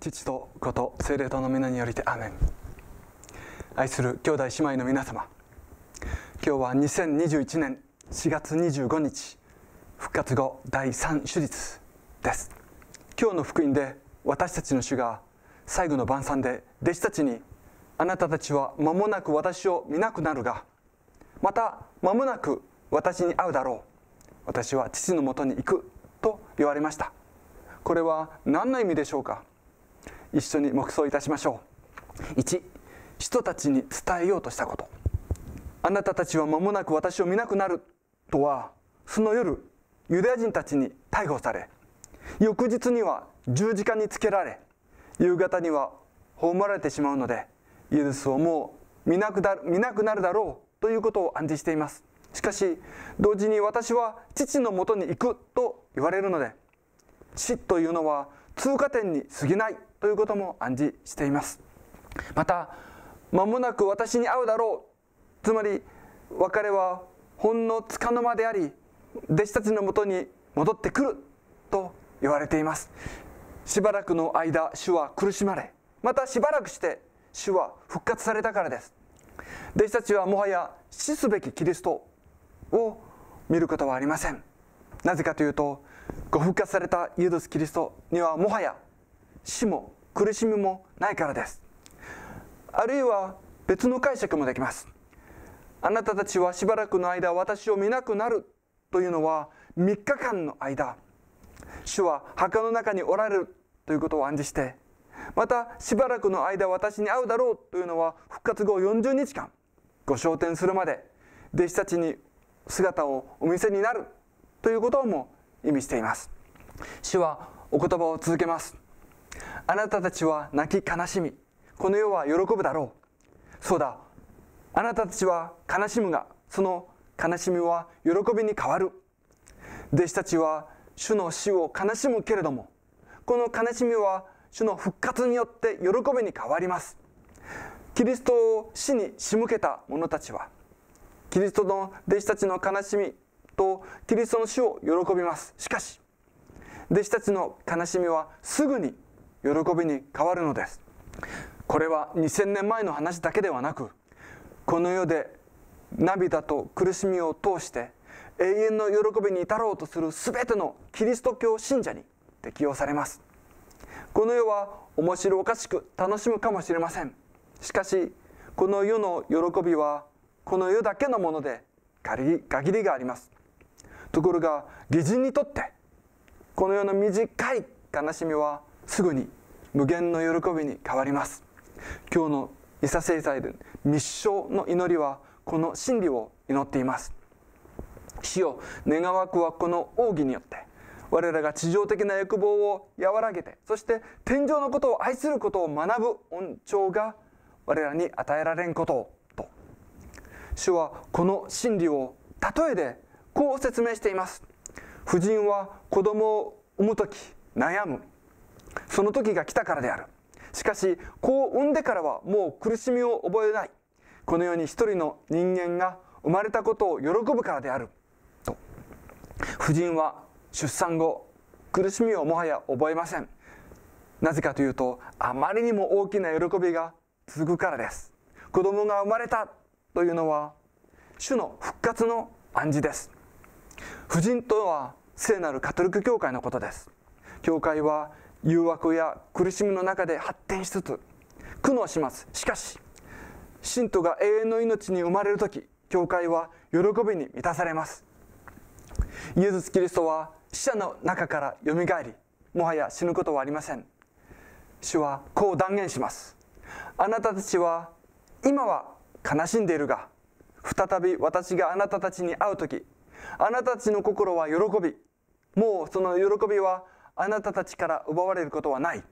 父と子と聖霊との皆によりてアメン。愛する兄弟姉妹の皆様。今日は2021年4月25日復活後第3手術です。今日の福音で私たちの主が最後の晩餐で弟子たちにあなたたちは間もなく私を見なくなるがまた間もなく私に会うだろう。私は父のもとに行くと言われました。これは何の意味でしょうか？一緒に黙想いたしましょう。1人たちに伝えようとしたこと。あなたたちは間もなく私を見なくなる。とはその夜ユダヤ人たちに逮捕され翌日には十字架につけられ夕方には葬られてしまうのでイエスをもう見なく見なくなるだろう。ということを暗示しています。しかし同時に私は父のもとに行くと言われるので死というのは通過点に過ぎないということも暗示しています。また間もなく私に会うだろう。つまり別れはほんのつかの間であり弟子たちのもとに戻ってくる。と言われています。しばらくの間主は苦しまれまたしばらくして主は復活されたからです。弟子たちはもはや死すべきキリストを見ることはありません。なぜかというとご復活されたイエス・キリストにはもはや死も苦しみもないからです。あるいは別の解釈もできます。あなたたちはしばらくの間私を見なくなるというのは3日間の間。主は墓の中におられるということを暗示してまたしばらくの間私に会うだろうというのは復活後40日間。ご昇天するまで弟子たちに姿をお見せになるということも意味しています。主はお言葉を続けます。あなたたちは泣き悲しみ。この世は喜ぶだろう。そうだ。あなたたちは悲しむがその悲しみは喜びに変わる。弟子たちは主の死を悲しむけれどもこの悲しみは主の復活によって喜びに変わります。キリストを死に仕向けた者たちはキリストの弟子たちの悲しみとキリストの死を喜びます。しかし弟子たちの悲しみはすぐに喜びに変わるのです。これは2000年前の話だけではなくこの世で涙と苦しみを通して永遠の喜びに至ろうとする全てのキリスト教信者に適用されます。この世は面白おかしく楽しむかもしれません。しかしこの世の喜びはこの世だけのもので限りがあります。ところが義人にとってこの世の短い悲しみはすぐに無限の喜びに変わります。今日のイサ聖祭で密書の祈りはこの真理を祈っています。死を願わくはこの奥義によって我らが地上的な欲望を和らげてそして天上のことを愛することを学ぶ恩寵が我らに与えられんことをと。主はこの真理を例えでこう説明しています。婦人は子供を産む時悩む。その時が来たからである。しかし子を産んでからはもう苦しみを覚えない。このように一人の人間が生まれたことを喜ぶからである。と。婦人は出産後苦しみをもはや覚えません。なぜかというとあまりにも大きな喜びが続くからです。子供が生まれたというのは主の復活の暗示です。婦人とは聖なるカトリック教会のことです。教会は誘惑や苦しみの中で発展しつつ苦悩します。しかし信徒が永遠の命に生まれる時教会は喜びに満たされます。イエス・キリストは死者の中からよみがえりもはや死ぬことはありません。主はこう断言します。あなたたちは今は悲しんでいるが再び私があなたたちに会う時あなたたちの心は喜び。もうその喜びはあなたたちから奪われることはない。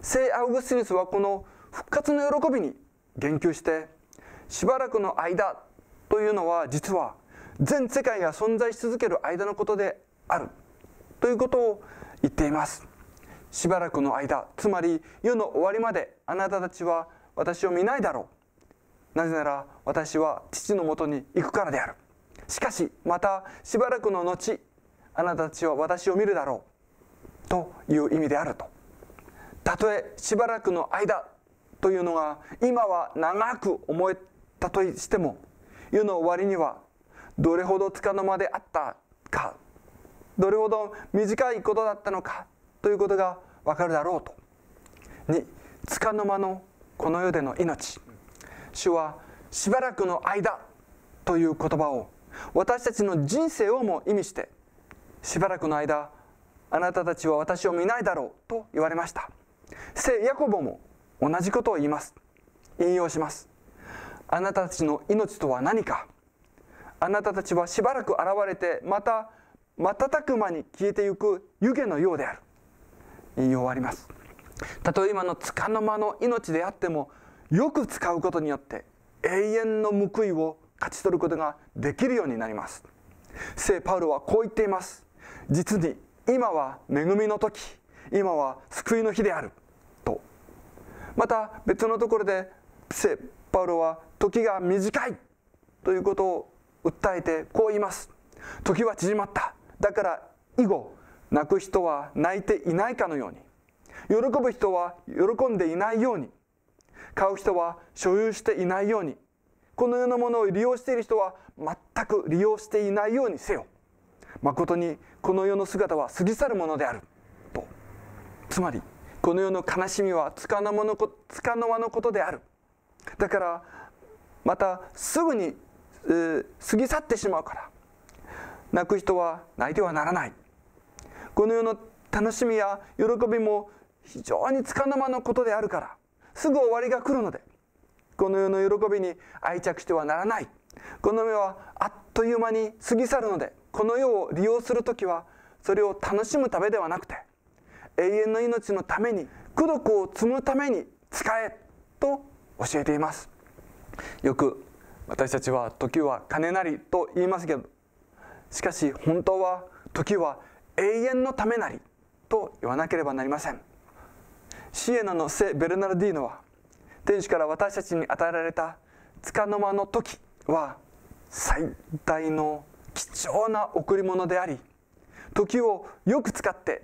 聖アウグスティヌスはこの復活の喜びに言及してしばらくの間というのは実は全世界が存在し続ける間のことである。ということを言っています。しばらくの間つまり世の終わりまであなたたちは私を見ないだろう。なぜなら私は父のもとに行くからである。しかしまたしばらくの後あなたたちは私を見るだろうという意味であるとたとえしばらくの間というのが今は長く思えたとしても世の終わりにはどれほどつかの間であったかどれほど短いことだったのかということがわかるだろうと2つかの間のこの世での命主はしばらくの間という言葉を私たちの人生をも意味してしばらくの間あなたたちは私を見ないだろうと言われました。聖ヤコボも同じことを言います。引用します。あなたたちの命とは何か。あなたたちはしばらく現れてまた瞬く間に消えてゆく湯気のようである。引用あります。たとえ今の束の間の命であってもよく使うことによって永遠の報いを勝ち取ることができるようになります。聖パウロはこう言っています。実に今は恵みの時今は救いの日である。と。また別のところで聖パウロは時が短い。ということを訴えてこう言います。時は縮まった。だから以後泣く人は泣いていないかのように。喜ぶ人は喜んでいないように。買う人は所有していないように。この世のものを利用している人は全く利用していないようにせよ。誠にこの世の姿は過ぎ去るものである。と。つまりこの世の悲しみはつかの間のことである。だからまたすぐに、えー、過ぎ去ってしまうから。泣く人は泣いてはならない。この世の楽しみや喜びも非常につかの間のことであるから。すぐ終わりが来るので。この世の喜びに愛着してはならない。この世はあっという間に過ぎ去るのでこの世を利用する時はそれを楽しむためではなくて永遠の命のために功徳を積むために使えと教えています。よく私たちは時は金なりと言いますけどしかし本当は時は永遠のためなりと言わなければなりません。シエナの聖ベルナルディーノは天使から私たちに与えられた束の間の時は最大の貴重な贈り物であり時をよく使って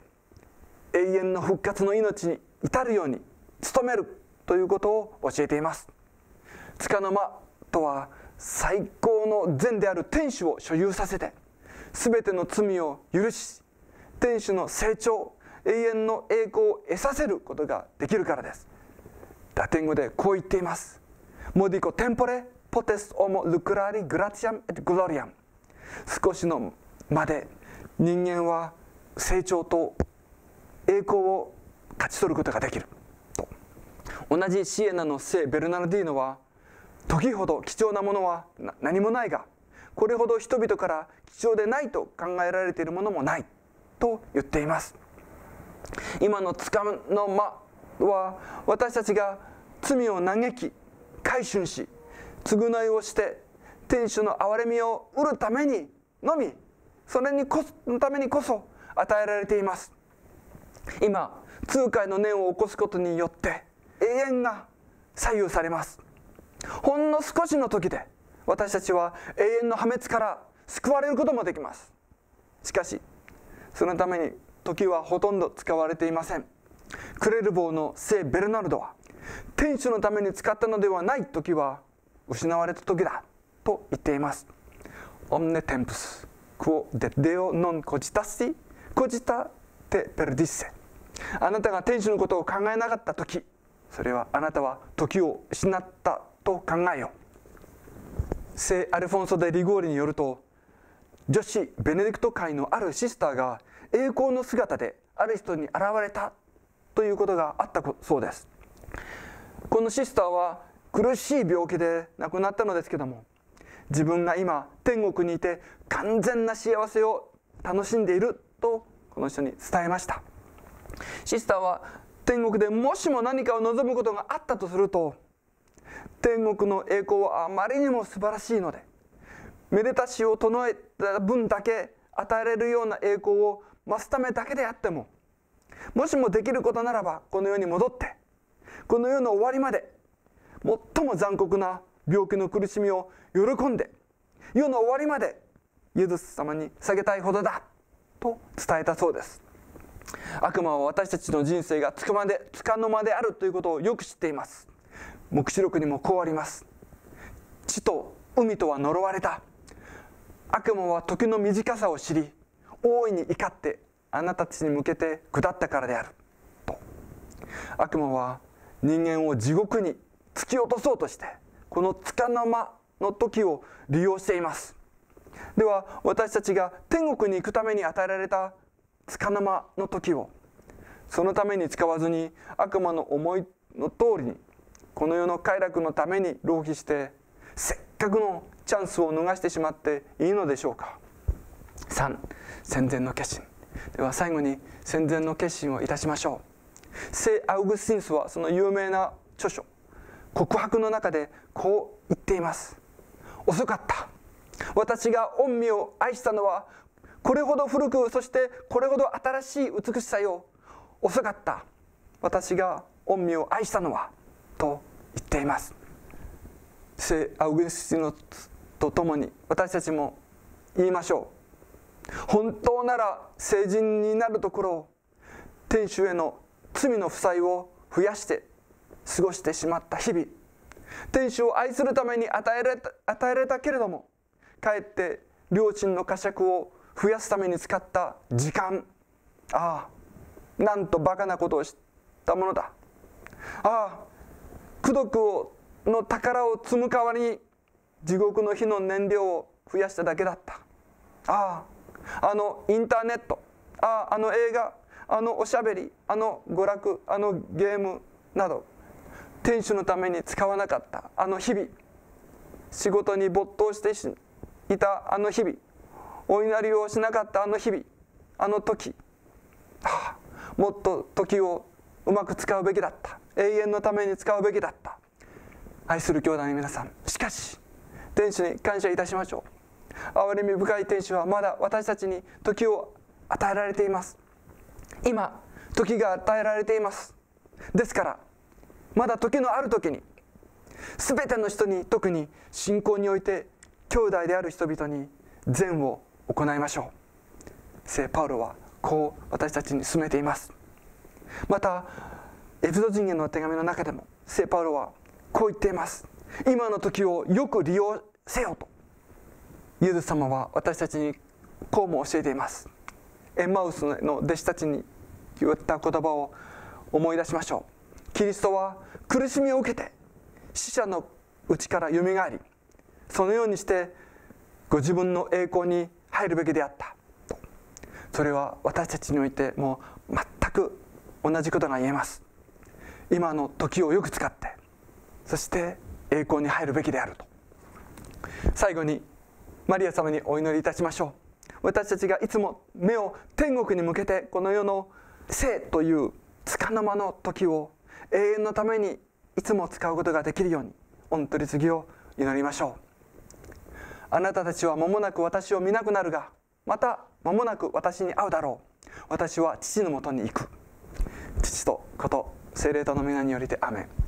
永遠の復活の命に至るように努めるということを教えています。束の間とは最高の善である天使を所有させて全ての罪を許し天使の成長永遠の栄光を得させることができるからです。ラテン語でこう言っています。モディコテンポレポテスオモルクラリグラティアムエグロリアム少しのまで人間は成長と栄光を勝ち取ることができる。と。同じシエナの聖ベルナルディーノは時ほど貴重なものは何もないがこれほど人々から貴重でないと考えられているものもない。と言っています。今のつかの間は私たちが罪を嘆き改心し償いをして天主の憐れみを得るためにのみそれにこのためにこそ与えられています。今痛快の念を起こすことによって永遠が左右されます。ほんの少しの時で私たちは永遠の破滅から救われることもできます。しかしそのために時はほとんど使われていません。クレルボーの聖ベルナルドは天使のために使ったのではない時は失われた時だと言っています。Omne tempus quo de Deo non cogitassi cogita te perdisse あなたが天使のことを考えなかった時それはあなたは時を失ったと考えよ聖アルフォンソ・デ・リゴーリによると女子ベネディクト会のあるシスターが栄光の姿である人に現れたということがあったそうです。このシスターは苦しい病気で亡くなったのですけども自分が今天国にいて完全な幸せを楽しんでいるとこの人に伝えました。シスターは天国でもしも何かを望むことがあったとすると天国の栄光はあまりにも素晴らしいのでめでたしを唱えた分だけ与えられるような栄光を増すためだけであってももしもできることならばこの世に戻ってこの世の終わりまで最も残酷な病気の苦しみを喜んで世の終わりまでイエス様に下げたいほどだと伝えたそうです。悪魔は私たちの人生がつかまでつかの間であるということをよく知っています。黙示録にもこうあります。地と海とは呪われた。悪魔は時の短さを知り大いに怒ってあなたたちに向けて下ったからである。と。悪魔は人間を地獄に突き落とそうとしてこのつかの間の時を利用しています。では私たちが天国に行くために与えられたつかの間の時をそのために使わずに悪魔の思いの通りにこの世の快楽のために浪費してせっかくのチャンスを逃してしまっていいのでしょうか。3戦前の決心。では最後に戦前の決心をいたしましょう。聖アウグスティンスはその有名な著書。告白の中でこう言っています。遅かった。私が御身を愛したのはこれほど古くそしてこれほど新しい美しさよ。遅かった。私が御身を愛したのはと言っています。聖アウグスティノと共に私たちも言いましょう。本当なら成人になるところを天主への罪の負債を増やして過ごしてしまった日々。天主を愛するために与えられた与えられたけれどもかえって両親の呵責を増やすために使った時間。ああなんとバカなことをしたものだ。ああ功徳をの宝を積む代わりに地獄の火の燃料を増やしただけだった。あああのインターネット。あああの映画。あのおしゃべりあの娯楽あのゲームなど天主のために使わなかったあの日々仕事に没頭していたあの日々お祈りをしなかったあの日々あの時、はあ、もっと時をうまく使うべきだった永遠のために使うべきだった愛する兄弟の皆さんしかし天使に感謝いたしましょう。憐れみ深い天使はまだ私たちに時を与えられています。今時が与えられています。ですからまだ時のある時に全ての人に特に信仰において兄弟である人々に善を行いましょう。聖パウロはこう私たちに進めています。またエフド人への手紙の中でも聖パウロはこう言っています。今の時をよく利用せよとイエス様は私たちにこうも教えています。エンマウスの弟子たちに言った言葉を思い出しましょう。キリストは苦しみを受けて死者のうちからよみがえりそのようにしてご自分の栄光に入るべきであった。それは私たちにおいてもう全く同じことが言えます。今の時をよく使って。そして栄光に入るべきであると。最後にマリア様にお祈りいたしましょう。私たちがいつも目を天国に向けてこの世の生という束の間の時を永遠のためにいつも使うことができるように御取り次ぎを祈りましょう。あなたたちは間もなく私を見なくなるがまた間もなく私に会うだろう。私は父のもとに行く。父と子と精霊との皆によりてアメン。